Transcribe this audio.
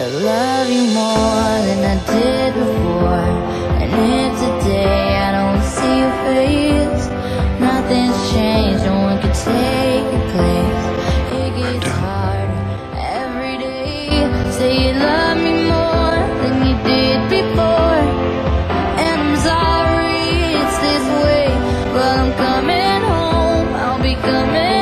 I love you more than I did before. And if today I don't see your face. Nothing's changed, no one can take your place. It gets hard every day. Say you love me more than you did before. And I'm sorry it's this way But I'm coming home, I'll be coming